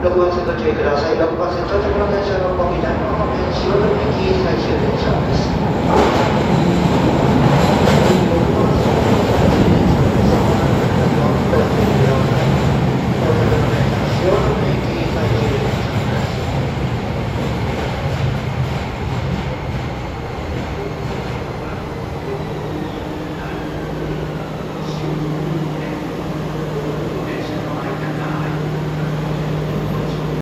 ご注意ください。6番線到着の電車の六本木で